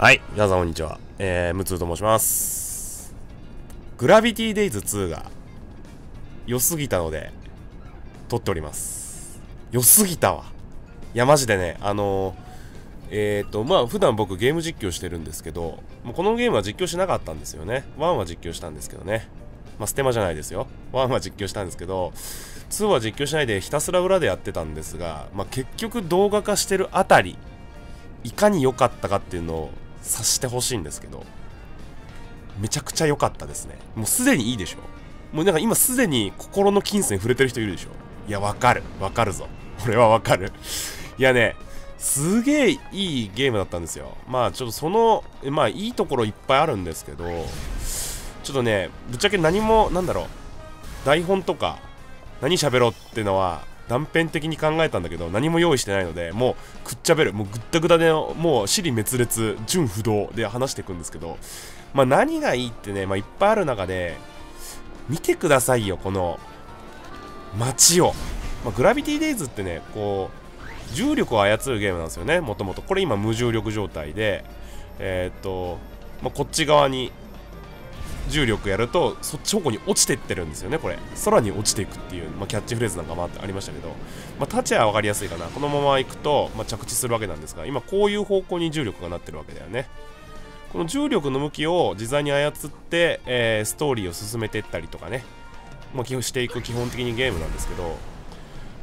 はい、皆さんこんにちは。えー、ムツーと申します。グラビティデイズ2が良すぎたので、撮っております。良すぎたわ。いや、マジでね、あのー、えっ、ー、と、まあ、普段僕ゲーム実況してるんですけど、もうこのゲームは実況しなかったんですよね。1は実況したんですけどね。まあ、ステマじゃないですよ。1は実況したんですけど、2は実況しないでひたすら裏でやってたんですが、まあ、結局動画化してるあたり、いかに良かったかっていうのを察してほしいんですけど、めちゃくちゃ良かったですね。もうすでにいいでしょ。もうなんか今すでに心の金銭触れてる人いるでしょ。いや、わかる。わかるぞ。俺はわかる。いやね、すげえいいゲームだったんですよ。まあちょっとその、まあいいところいっぱいあるんですけど、ちょっとね、ぶっちゃけ何も、なんだろう、台本とか、何喋ろうっていうのは、断片的に考えたんだけど何も用意してないのでもうくっちゃべる。もうぐったぐたでもう尻滅裂純不動で話していくんですけどまあ何がいいってね、まあ、いっぱいある中で見てくださいよこの街を、まあ、グラビティデイズってねこう重力を操るゲームなんですよねもともと。これ今無重力状態でえー、っと、まあ、こっち側に重力やるとそっち方向に落ちてってるんですよねこれ。空に落ちていくっていう、まあ、キャッチフレーズなんかもありましたけど、まあ、立ちは分かりやすいかな。このまま行くと、まあ、着地するわけなんですが今こういう方向に重力がなってるわけだよね。この重力の向きを自在に操って、えー、ストーリーを進めていったりとかね、まあ、していく基本的にゲームなんですけど。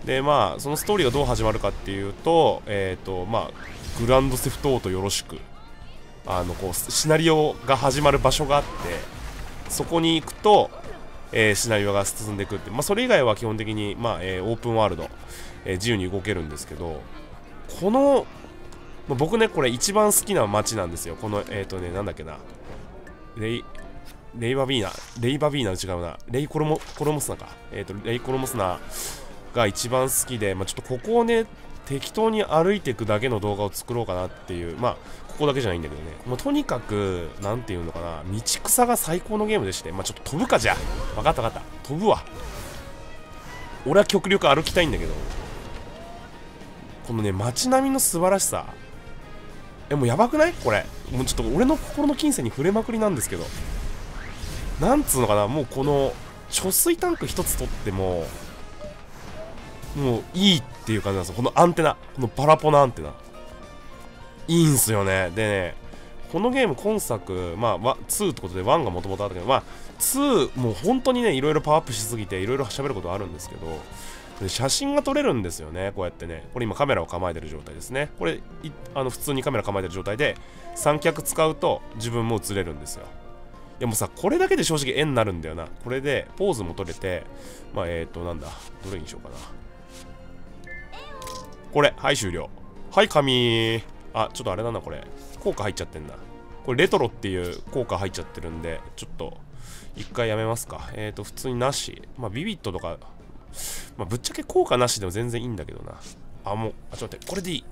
でまあそのストーリーがどう始まるかっていうとえっ、ー、とまあグランドセフトオートよろしく。あのこうシナリオが始まる場所があってそこに行くと、えー、シナリオが進んでいくって、まあ、それ以外は基本的に、まあえー、オープンワールド、えー、自由に動けるんですけどこの、まあ、僕ねこれ一番好きな街なんですよ。このえっ、とねなんだっけな。レイレイバビーナ。レイバビーナ違うな。レイコロモコロモスナか。えっ、とレイコロモスナが一番好きで、まあ、ちょっとここをね適当に歩いていくだけの動画を作ろうかなっていう。まあここだけじゃないんだけどね。もうとにかく何て言うのかな道草が最高のゲームでして。まあちょっと飛ぶかじゃ。あ分かった分かった。飛ぶわ。俺は極力歩きたいんだけど。このね街並みの素晴らしさ。えもうやばくない？これ。もうちょっと俺の心の金銭に触れまくりなんですけど。なんつうのかな？もうこの貯水タンク1つ取ってももういいっていう感じなんですよ。このアンテナ。このパラポナアンテナ。いいんすよね。でねこのゲーム今作まあ2ってことで1がもともとあったけどまあ2もう本当にねいろいろパワーアップしすぎていろいろ喋ることあるんですけど写真が撮れるんですよねこうやってね。これ今カメラを構えてる状態ですね。これあの普通にカメラ構えてる状態で三脚使うと自分も映れるんですよ。でもさこれだけで正直絵になるんだよな。これでポーズも撮れてまあえ、ー、となんだどれにしようかな。これはい終了。はい紙あ、ちょっとあれだな、これ。効果入っちゃってんだ。これレトロっていう効果入っちゃってるんで、ちょっと、一回やめますか。えっ、ー、と、普通になし。まあ、ビビットとか、まあ、ぶっちゃけ効果なしでも全然いいんだけどな。あ、もう、あ、ちょっと待って、これでいい。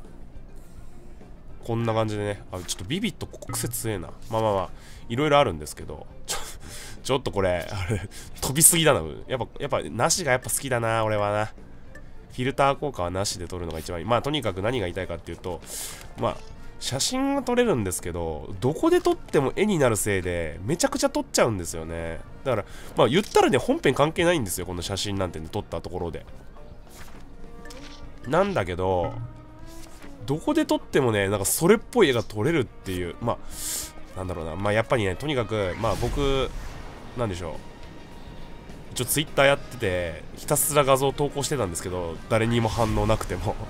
こんな感じでね。あ、ちょっとビビット癖強えな。まあまあまあ、いろいろあるんですけど、ちょ ちょっとこれ、あれ、飛びすぎだな。やっぱ、やっぱ、なしがやっぱ好きだな、俺はな。フィルター効果はなしで撮るのが一番いい。まあ、とにかく何が言いたいかっていうと、まあ、写真が撮れるんですけど、どこで撮っても絵になるせいで、めちゃくちゃ撮っちゃうんですよね。だから、まあ、言ったらね、本編関係ないんですよ、この写真なんて、ね、撮ったところで。なんだけど、どこで撮ってもね、なんかそれっぽい絵が撮れるっていう、まあ、なんだろうな、まあ、やっぱりね、とにかく、まあ、僕、なんでしょう。一応ツイッターやっててひたすら画像投稿してたんですけど誰にも反応なくても。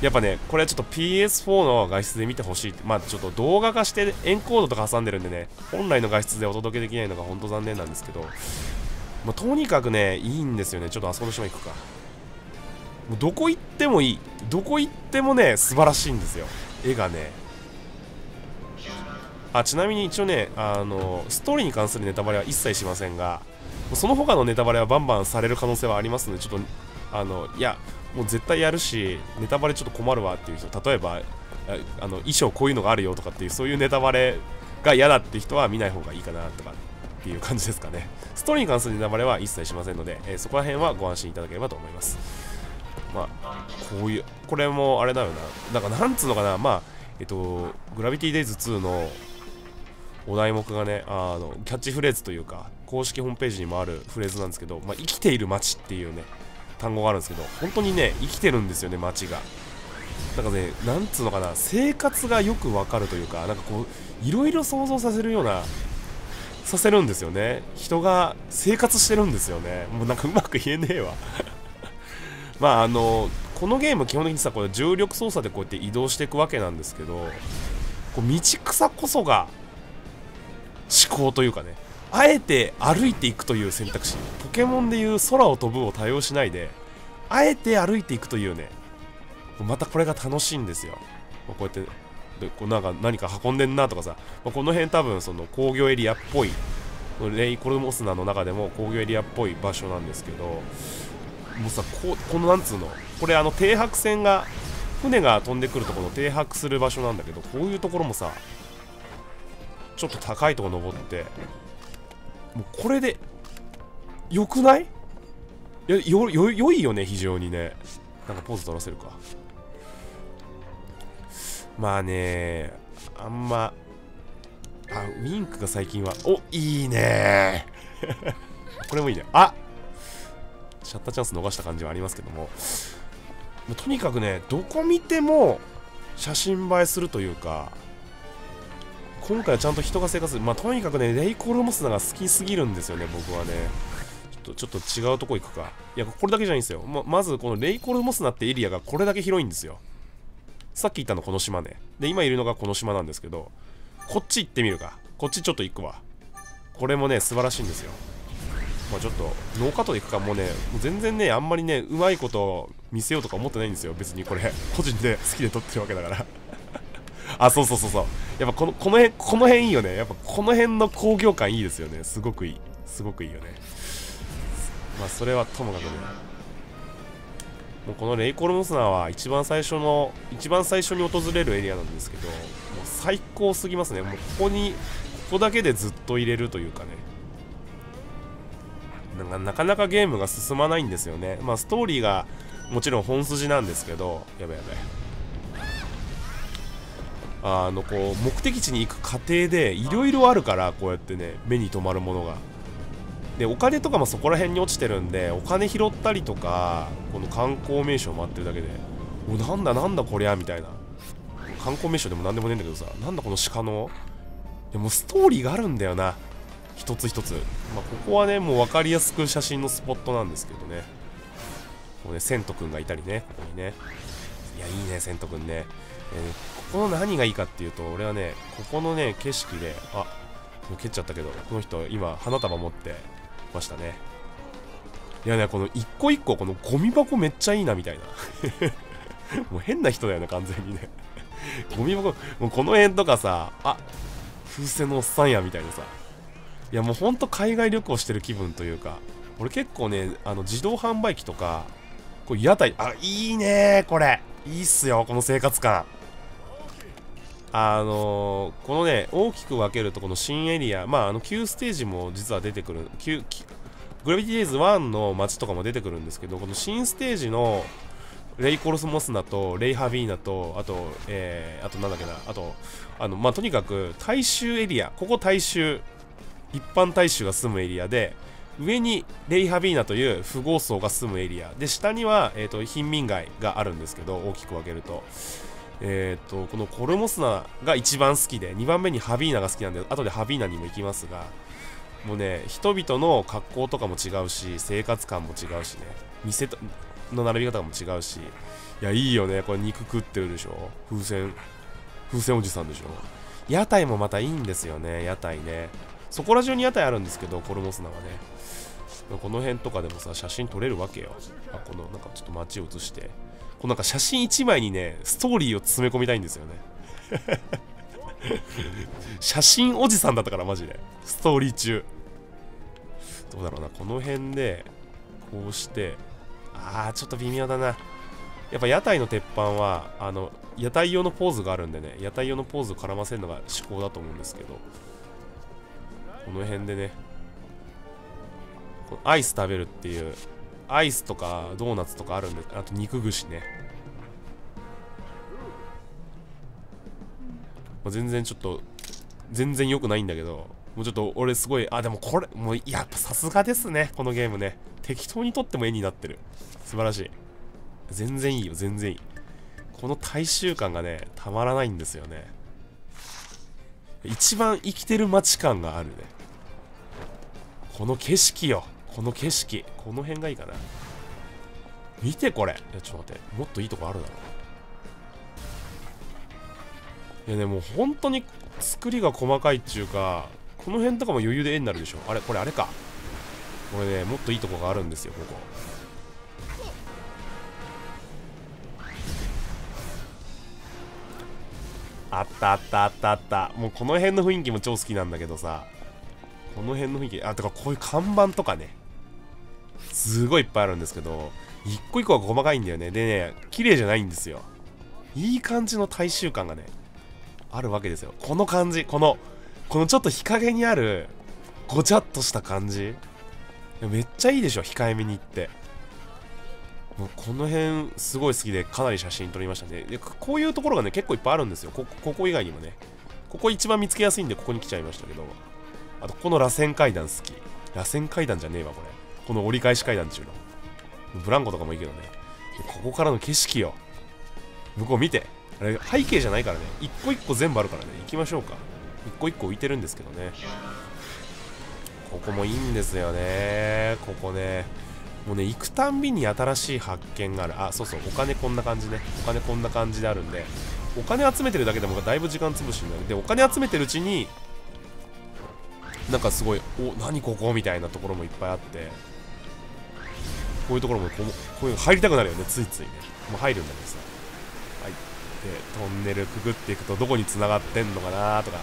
やっぱねこれはちょっと PS4 の画質で見てほしいまあちょっと動画化してエンコードとか挟んでるんでね本来の画質でお届けできないのが本当残念なんですけど、まあ、とにかくねいいんですよね。ちょっとあそこの島行くか。もうどこ行ってもいい。どこ行ってもね素晴らしいんですよ。絵がね。あちなみに一応ねあのストーリーに関するネタバレは一切しませんがその他のネタバレはバンバンされる可能性はありますので、ちょっと、あの、いや、もう絶対やるし、ネタバレちょっと困るわっていう人、例えば、あの衣装こういうのがあるよとかっていう、そういうネタバレが嫌だっていう人は見ない方がいいかなとかっていう感じですかね。ストーリーに関するネタバレは一切しませんので、えー、そこら辺はご安心いただければと思います。まあ、こういう、これもあれだよな、なんかなんつうのかな、まあ、えっとグラビティデイズ2のお題目がねあのキャッチフレーズというか公式ホームページにもあるフレーズなんですけど、まあ、生きている街っていうね単語があるんですけど本当にね生きてるんですよね街が。なんかねなんつうのかな生活がよくわかるというかなんかこういろいろ想像させるようなさせるんですよね。人が生活してるんですよね。もうなんかうまく言えねえわ。まああのこのゲーム基本的にさこれ重力操作でこうやって移動していくわけなんですけどこう道草こそが思考というかねあえて歩いていくという選択肢。ポケモンでいう空を飛ぶを多用しないであえて歩いていくというね。またこれが楽しいんですよ。こうやってでこうなんか何か運んでんなとかさ、ま、この辺多分その工業エリアっぽい。レイコルモスナの中でも工業エリアっぽい場所なんですけど。もうさここのなんつうの。これあの停泊船が船が飛んでくるところの停泊する場所なんだけどこういうところもさちょっと高いとこ登ってもうこれでよくない？よよよ良いよね非常にね。なんかポーズ取らせるか。まあねあんまあウィンクが最近はおいいね。これもいいね。あシャッターチャンス逃した感じはありますけども。とにかくねどこ見ても写真映えするというか今回はちゃんと人が生活する。まあとにかくねレイコルモスナが好きすぎるんですよね僕はね。ちょっと違うとこ行くか。いやこれだけじゃないんですよ。ままずこのレイコルモスナってエリアがこれだけ広いんですよ。さっき言ったのこの島ね。で今いるのがこの島なんですけどこっち行ってみるか。こっちちょっと行くわ。これもね素晴らしいんですよ。まあ、ちょっとノーカットでいくかもうねもう全然ねあんまりねうまいこと見せようとか思ってないんですよ。別にこれ個人で好きで撮ってるわけだから。あそうそうそうそう。やっぱこのこの辺この辺いいよね。やっぱこの辺の工業感いいですよね。すごくいい。すごくいいよね。まあそれはともかくね。もうこのレイコルモスナーは一番最初の一番最初に訪れるエリアなんですけどもう最高すぎますね。もうここにここだけでずっと入れるというかね。なんかなかなかゲームが進まないんですよね。まあストーリーがもちろん本筋なんですけどやべやべあのこう目的地に行く過程でいろいろあるからこうやってね目に留まるものが。でお金とかもそこら辺に落ちてるんでお金拾ったりとかこの観光名所を回ってるだけでおなんだなんだこりゃみたいな。観光名所でも何でもねえんだけどさなんだこの鹿のでもストーリーがあるんだよな。一つ一つ、まあ、ここはねもう分かりやすく写真のスポットなんですけどね。ここねセントくんがいたりねここにね。いやいいねセントくんね、えー、この何がいいかっていうと俺はねここのね景色であもう蹴っちゃったけどこの人今花束持ってましたね。いやねこの一個一個このゴミ箱めっちゃいいなみたいな。もう変な人だよね完全にね。ゴミ箱もうこの辺とかさあ風船のおっさんやみたいなさ。いやもうほんと海外旅行してる気分というか俺結構ねあの自動販売機とかこう屋台あいいねこれ。いいっすよこの生活感。あのー、このね大きく分けるとこの新エリアまああの旧ステージも実は出てくる旧グラビティデイズ1の街とかも出てくるんですけどこの新ステージのレイコルスモスナとレイハビーナとあと、えー、あとなんだっけなあとあのまあとにかく大衆エリアここ大衆一般大衆が住むエリアで上にレイハビーナという富豪層が住むエリアで下には、えーと、貧民街があるんですけど大きく分けると,、えーと、このコルモスナが一番好きで2番目にハビーナが好きなんで後でハビーナにも行きますがもうね人々の格好とかも違うし生活感も違うしね店の並び方も違うしいやいいよねこれ肉食ってるでしょ風船風船おじさんでしょ。屋台もまたいいんですよね屋台ね。そこら中に屋台あるんですけどコルモスナはね。この辺とかでもさ写真撮れるわけよ。あこのなんかちょっと街を写して。このなんか写真1枚にねストーリーを詰め込みたいんですよね。写真おじさんだったからマジで。ストーリー中。どうだろうな。この辺でこうしてああちょっと微妙だな。やっぱ屋台の鉄板はあの屋台用のポーズがあるんでね屋台用のポーズを絡ませるのが至高だと思うんですけどこの辺でねアイス食べるっていうアイスとかドーナツとかあるんであと肉串ね。まあ、全然ちょっと全然良くないんだけどもうちょっと俺すごいあでもこれもうやっぱさすがですねこのゲームね。適当に撮っても絵になってる。素晴らしい。全然いいよ全然いい。この大衆感がねたまらないんですよね。一番生きてる街感があるね。この景色よこの景色この辺がいいかな。見てこれ。いやちょっと待って。もっといいとこあるだろいやねもう本当に作りが細かいっちゅうかこの辺とかも余裕で絵になるでしょ。あれこれあれか。これねもっといいとこがあるんですよここ。あったあったあったあった。もうこの辺の雰囲気も超好きなんだけどさ。この辺の雰囲気。あとかこういう看板とかね。すごいいっぱいあるんですけど一個一個が細かいんだよね。でね綺麗じゃないんですよ。いい感じの大衆感がねあるわけですよ。この感じこのこのちょっと日陰にあるごちゃっとした感じ。めっちゃいいでしょ控えめに行って。もうこの辺すごい好きでかなり写真撮りましたね。でこういうところがね結構いっぱいあるんですよ。こここ以外にもね。ここ一番見つけやすいんでここに来ちゃいましたけど。あとこの螺旋階段好き。螺旋階段じゃねえわこれ。この折り返し階段っていうの。ブランコとかもいいけどね。ここからの景色よ。向こう見て。あれ背景じゃないからね。一個一個全部あるからね。行きましょうか。一個一個浮いてるんですけどね。ここもいいんですよね。ここね。もうね行くたんびに新しい発見がある。あそうそう。お金こんな感じね。お金こんな感じであるんで。お金集めてるだけでもだいぶ時間潰しになるでお金集めてるうちになんかすごいお何ここみたいなところもいっぱいあって。こういうところもこうこういうの入りたくなるよねついついね。もう入るんだけどさ。入ってトンネルくぐっていくとどこに繋がってんのかなとか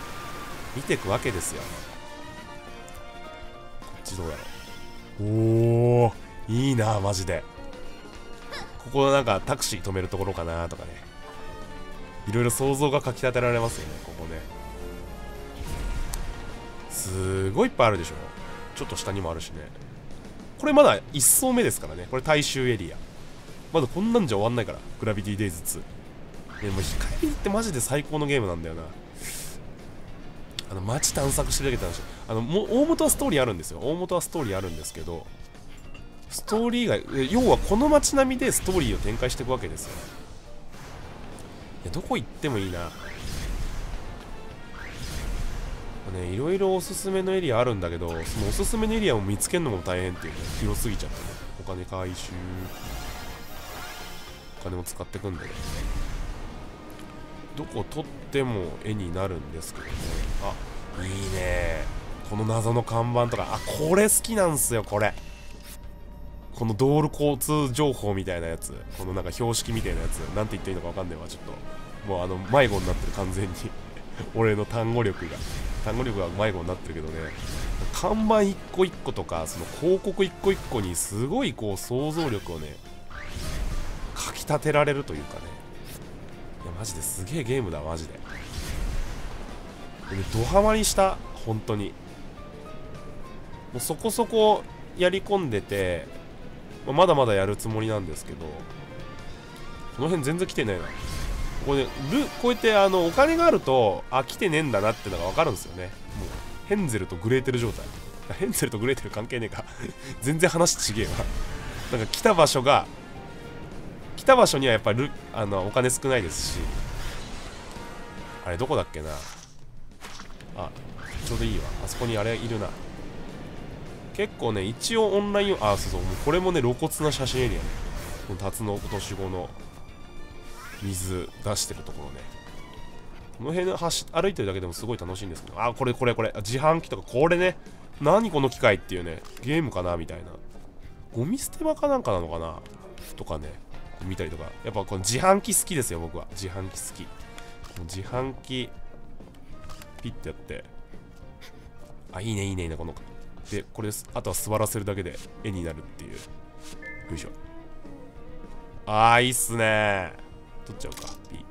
見ていくわけですよ。こっちどうだろう。おおいいなマジで。ここはなんかタクシー止めるところかなとかね。いろいろ想像がかき立てられますよねここね。すごいいっぱいあるでしょ。ちょっと下にもあるしね。これまだ1層目ですからね。これ大衆エリア。まだこんなんじゃ終わんないから。グラビティデイズ2でも光ってマジで最高のゲームなんだよな。あの街探索してるだけで話あのも大元はストーリーあるんですよ。大元はストーリーあるんですけどストーリーが要はこの街並みでストーリーを展開していくわけですよ。いやどこ行ってもいいな。ねいろいろおすすめのエリアあるんだけどそのおすすめのエリアを見つけるのも大変っていうね広すぎちゃってねお金回収お金を使ってくんでね。どこ取っても絵になるんですけどね。あいいね。この謎の看板とかあこれ好きなんすよこれ。この道路交通情報みたいなやつこのなんか標識みたいなやつなんて言っていいのかわかんないわちょっと。もうあの迷子になってる完全に。俺の単語力が。単語力が迷子になってるけどね。看板一個一個とかその広告一個一個にすごいこう想像力をねかきたてられるというかね。いやマジですげえゲームだマジで。でドハマりした本当に。もうそこそこやり込んでてままだまだやるつもりなんですけどこの辺全然来てないな。これ、ね、ルこうやってあのお金があるとあ来てねえんだなってのが分かるんですよね。もうヘンゼルとグレーテル状態。ヘンゼルとグレーテル関係ねえか。全然話ちげえわ。なんか来た場所が来た場所にはやっぱりあのお金少ないですし。あれどこだっけな。あちょうどいいわ。あそこにあれいるな。結構ね一応オンラインあそうそう。もうこれもね露骨な写真エリアね。この辰野今年後の水出してるところね。この辺走歩いてるだけでもすごい楽しいんですけど。あこれこれこれ。自販機とか。これね。何この機械っていうね。ゲームかなみたいな。ゴミ捨て場かなんかなのかな。とかね。見たりとか。やっぱこの自販機好きですよ僕は。自販機好き。この自販機ピッてやって。あいいねいいねいいねこの。でこれあとは座らせるだけで絵になるっていう。よいしょ。ああいいっすね。撮っちゃうか P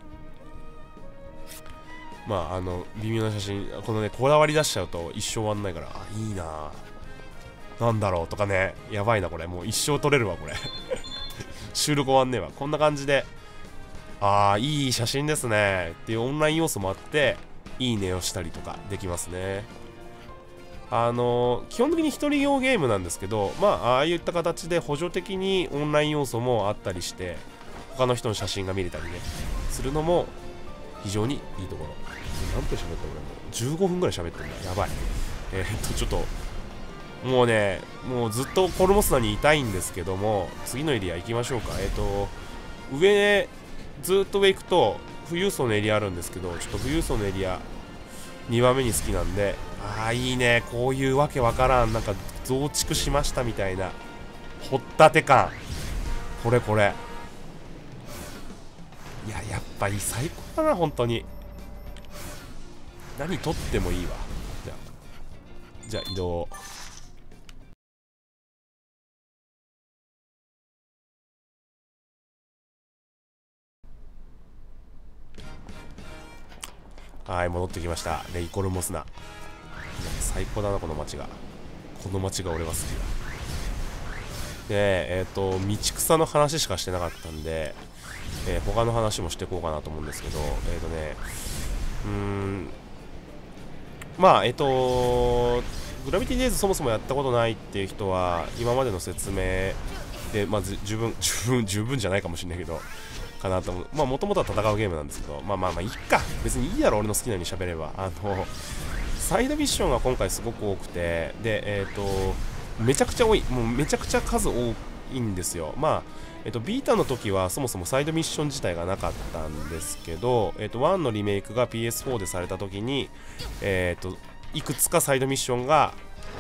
まああの微妙な写真このねこだわり出しちゃうと一生終わんないからあいいな。なんだろうとかね。やばいなこれ。もう一生撮れるわこれ。収録終わんねえわ。こんな感じでああいい写真ですね。っていうオンライン要素もあっていいねをしたりとかできますね。あの基本的に一人用ゲームなんですけどまあああいった形で補助的にオンライン要素もあったりして他の人の写真が見れたりね。するのも非常にいいところ。何分喋った俺も。う15分ぐらい喋ってるんだやばい。えー、っとちょっともうねもうずっとコルモスナにいたいんですけども次のエリア行きましょうか。えー、っと上ずっと上行くと富裕層のエリアあるんですけどちょっと富裕層のエリア2番目に好きなんでああいいね。こういうわけわからんなんか増築しましたみたいな掘ったて感。これこれ。いややっぱり最高だな本当に。何取ってもいいわ。じゃあじゃあ移動はい戻ってきました。レイコルモスナ。最高だなこの街が。この街が俺は好きだ。でえっ、ー、と道草の話しかしてなかったんで、えー、他の話もしていこうかなと思うんですけどえっ、ー、とねうーんまあえっ、とグラビティデイズそもそもやったことないっていう人は今までの説明でまず十分 十分十分じゃないかもしれないけどかなと思う。まあ、もともとは戦うゲームなんですけど、まあまあまあ、いっか。別にいいやろ、俺の好きなように喋れば。あの、サイドミッションが今回すごく多くて、で、えっ、ー、と、めちゃくちゃ多い。もうめちゃくちゃ数多いんですよ。まあ、えっ、と、ビータの時はそもそもサイドミッション自体がなかったんですけど、えっ、と、1のリメイクが PS4 でされた時に、えっ、と、いくつかサイドミッションが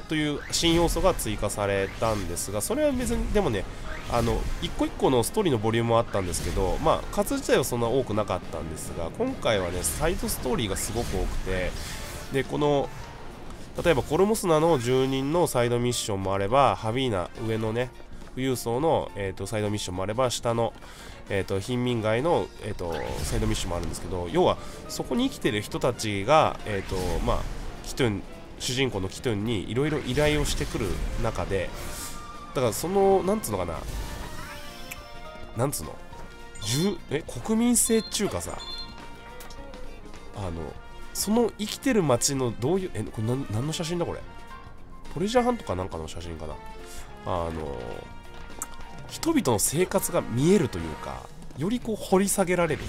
という新要素が追加されたんですがそれは別にでもねあの一個一個のストーリーのボリュームもあったんですけど、まあ、数自体はそんな多くなかったんですが今回はねサイドストーリーがすごく多くてでこの例えばコルモスナの住人のサイドミッションもあればハビーナ上のね富裕層の、えーと、サイドミッションもあれば下の、えーと、貧民街の、えーと、サイドミッションもあるんですけど要はそこに生きてる人たちが、えーとまあ、キトゥン主人公のキトゥンにいろいろ依頼をしてくる中でだからそのなんつうのかななんつうのえ国民性っちゅうかさあのその生きてる街のどういうえこれ何何の写真だこれ？トレジャーハントかなんかの写真かな？あの人々の生活が見えるというかよりこう掘り下げられる。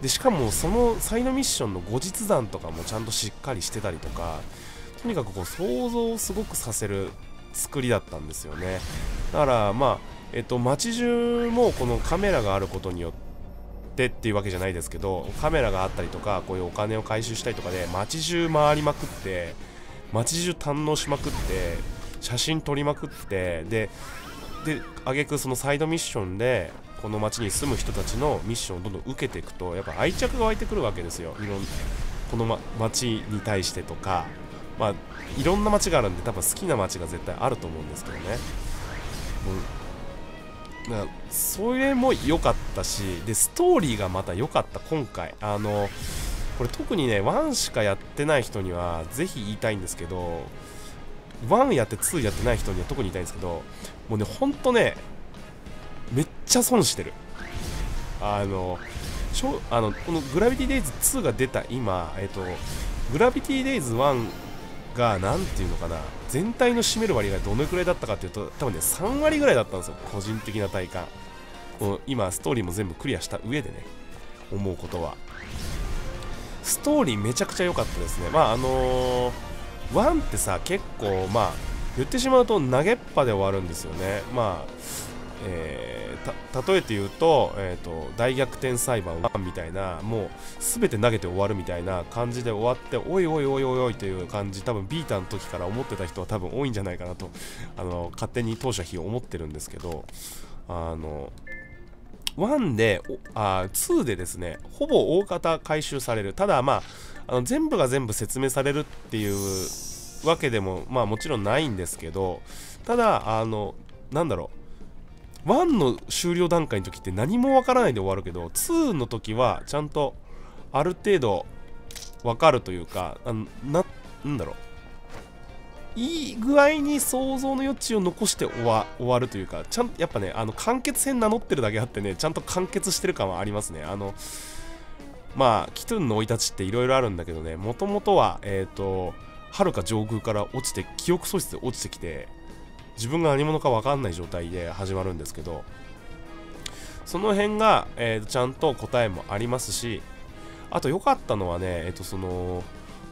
でしかもそのサイドミッションの後日談とかもちゃんとしっかりしてたりとかとにかくこう想像をすごくさせる作りだったんですよね。だからまあえっと街中もこのカメラがあることによってっていうわけじゃないですけどカメラがあったりとかこういうお金を回収したりとかで街中回りまくって街中堪能しまくって写真撮りまくってでで挙句そのサイドミッションでこの街に住む人たちのミッションをどんどん受けていくとやっぱ愛着が湧いてくるわけですよ。いろんこの、ま、街に対してとか。まあいろんな街があるんで多分好きな街が絶対あると思うんですけどね、うん、だからそれも良かったしでストーリーがまた良かった今回。あのこれ特にね1しかやってない人にはぜひ言いたいんですけど1やって2やってない人には特に言いんですけどもうねほんとねめっちゃ損してる。あのちょあのこのグラビティデイズ2が出た今、えっと、グラビティデイズ1が何ていうのかな全体の占める割合がどのくらいだったかっていうと多分ね3割ぐらいだったんですよ個人的な体感。この今ストーリーも全部クリアした上でね思うことは。ストーリーめちゃくちゃ良かったですね。まああのー、1ってさ結構まあ言ってしまうと投げっぱで終わるんですよね。まあえー、例えて言うと,、えーと、大逆転裁判1みたいなもう全て投げて終わるみたいな感じで終わっておいおいおいおいおいという感じ多分ビータの時から思ってた人は多分多いんじゃないかなとあの勝手に当社費を思ってるんですけどあの1であ2でですねほぼ大方回収される。ただまああの全部が全部説明されるっていうわけでもまあもちろんないんですけどただあのなんだろう。1の終了段階の時って何もわからないで終わるけど2の時はちゃんとある程度わかるというかあのななんだろう。いい具合に想像の余地を残して終わ終わるというかちゃんとやっぱねあの完結編名乗ってるだけあってねちゃんと完結してる感はありますね。あのまあキトゥンの生い立ちっていろいろあるんだけどね。もともとはえっ、ー、とはるか上空から落ちて記憶喪失で落ちてきて自分が何者か分かんない状態で始まるんですけどその辺が、えー、ちゃんと答えもありますしあと良かったのはねえっ、ー、とその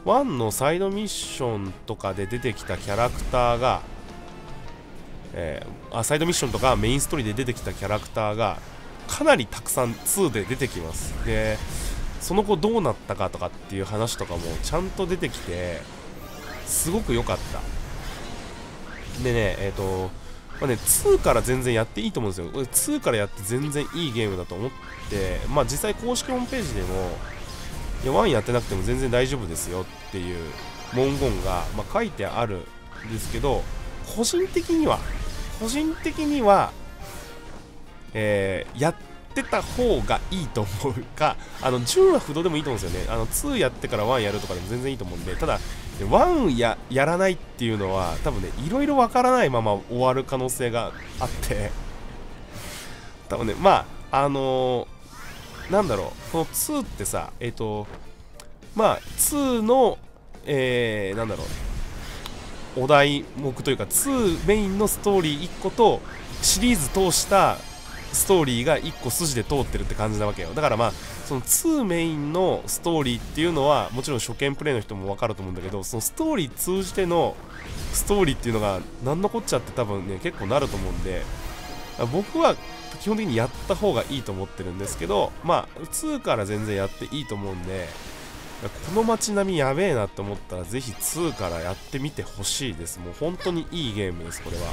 1のサイドミッションとかで出てきたキャラクターが、えー、あサイドミッションとかメインストーリーで出てきたキャラクターがかなりたくさん2で出てきます。でその後どうなったかとかっていう話とかもちゃんと出てきてすごく良かったでねえっ、ー、とまあね、2から全然やっていいと思うんですよ。2からやって全然いいゲームだと思って、まあ実際公式ホームページでも、いや、1やってなくても全然大丈夫ですよっていう文言が、まあ、書いてあるんですけど、個人的には、個人的には、えー、やってた方がいいと思うか、あの、10は不動でもいいと思うんですよね。あの、2やってから1やるとかでも全然いいと思うんで、ただ、1ややらないっていうのは多分ねいろいろわからないまま終わる可能性があって 多分ねまああのー、なんだろうこの2ってさえっ、ー、とまあ2のえー、なんだろうお題目というか2メインのストーリー1個とシリーズ通したストーリーが1個筋で通ってるって感じなわけよ。だからまあその2メインのストーリーっていうのはもちろん初見プレイの人も分かると思うんだけどそのストーリー通じてのストーリーっていうのが何のこっちゃって多分ね結構なると思うんで僕は基本的にやった方がいいと思ってるんですけどまあ2から全然やっていいと思うんでこの街並みやべえなって思ったらぜひ2からやってみてほしいです。もう本当にいいゲームですこれは。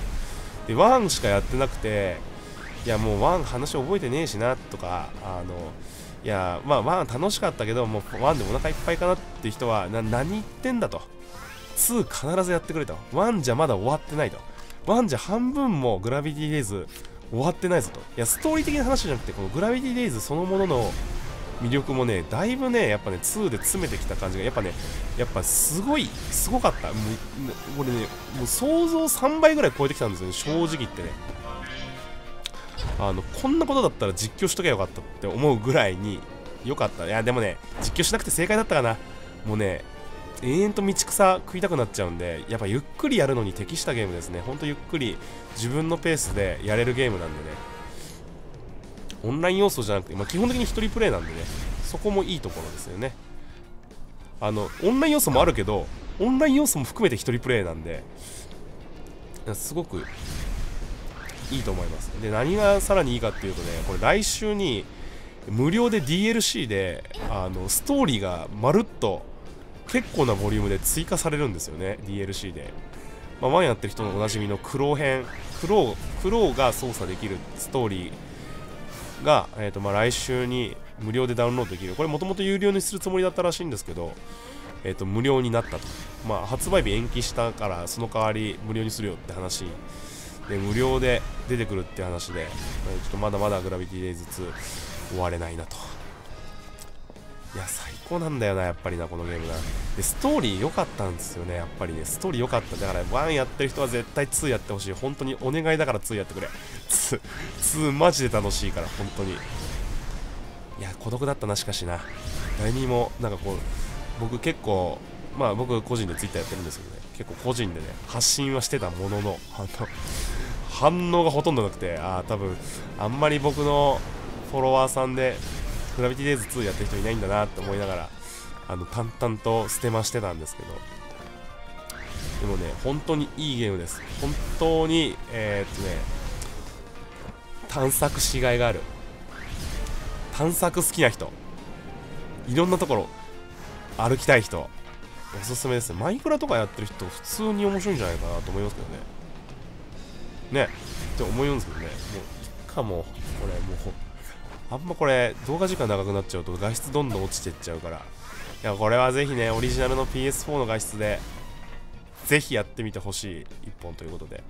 で1しかやってなくていやもう1話覚えてねえしなとかあのいやまあ1楽しかったけどもう1でお腹いっぱいかなって人は何言ってんだと。2必ずやってくれと。1じゃまだ終わってないと。1じゃ半分もグラビティデイズ終わってないぞと。いやストーリー的な話じゃなくてこのグラビティデイズそのものの魅力もねだいぶねやっぱね2で詰めてきた感じがやっぱねやっぱすごいすごかった。もうこれねもう想像3倍ぐらい超えてきたんですよね正直言ってね。あのこんなことだったら実況しとけばよかったって思うぐらいに良かった。いやでもね実況しなくて正解だったかな。もうね延々と道草食いたくなっちゃうんでやっぱゆっくりやるのに適したゲームですね。ほんとゆっくり自分のペースでやれるゲームなんでね。オンライン要素じゃなくて、まあ、基本的に1人プレイなんでね。そこもいいところですよね。あのオンライン要素もあるけどオンライン要素も含めて1人プレイなんですごくいいと思います。で何がさらにいいかっていうとねこれ来週に無料で DLC であのストーリーがまるっと結構なボリュームで追加されるんですよね DLC で、まあ、ワンやってる人のおなじみの苦労編苦労苦労が操作できるストーリーが、えーとまあ、来週に無料でダウンロードできる。これもともと有料にするつもりだったらしいんですけど、えー、と無料になったと、まあ、発売日延期したからその代わり無料にするよって話で無料で出てくるって話で、ちょっとまだまだグラビティデイズ2終われないなと。いや、最高なんだよな、やっぱりな、このゲームな。で、ストーリー良かったんですよね、やっぱりね。ストーリー良かった。だから、1やってる人は絶対2やってほしい。本当にお願いだから2やってくれ。2、2マジで楽しいから、本当に。いや、孤独だったな、しかしな。誰にも、なんかこう、僕結構、まあ僕個人で Twitter やってるんですけどね、結構個人でね、発信はしてたものの、あの、反応がほとんどなくて、ああ、多分あんまり僕のフォロワーさんで、グラビティデイズ2やってる人いないんだなって思いながら、あの、淡々と捨てましてたんですけど、でもね、本当にいいゲームです。本当に、えー、っとね、探索しがいがある。探索好きな人。いろんなところ、歩きたい人。おすすめですね。マイクラとかやってる人、普通に面白いんじゃないかなと思いますけどね。ねって思うんですけどね。もういっかもうこれもうあんまこれ動画時間長くなっちゃうと画質どんどん落ちてっちゃうから。いやこれはぜひねオリジナルの PS4 の画質でぜひやってみてほしい一本ということで。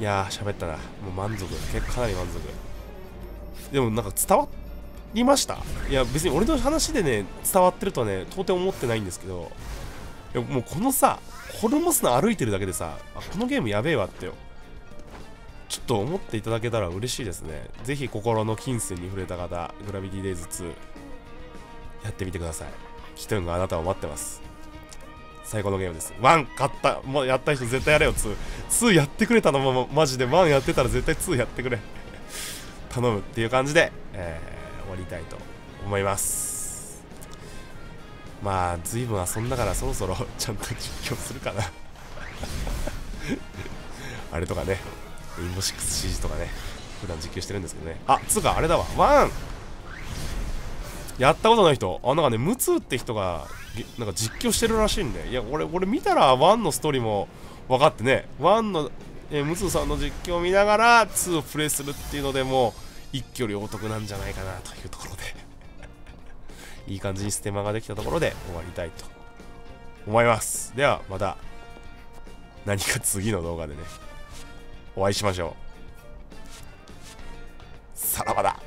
いやー喋ったな。もう満足。結構かなり満足。でもなんか伝わりました？いや別に俺の話でね伝わってるとはね到底思ってないんですけど。いやもうこのさホルモスの歩いてるだけでさこのゲームやべえわってよちょっと思っていただけたら嬉しいですね。ぜひ心の金銭に触れた方、グラビティデイズ2、やってみてください。キトゥンがあなたを待ってます。最高のゲームです。1買った。もうやった人絶対やれよ22やってくれたのもマジで。1やってたら絶対2やってくれ。頼むっていう感じで、えー、終わりたいと思います。まあ随分遊んだからそろそろちゃんと実況するかな。あれとかね。インボーシックス CG とかね普段実況してるんですけどね。あつうかあれだわ。ワン。やったことない人。あなんかねムツって人がなんか実況してるらしいんで。いや俺俺見たらワンのストーリーも分かってね。ワンのえムツさんの実況を見ながら2をプレイするっていうのでもう一挙両得なんじゃないかなというところで。いい感じにステマができたところで終わりたいと思います。ではまた何か次の動画でね。お会いしましょう。さらばだ。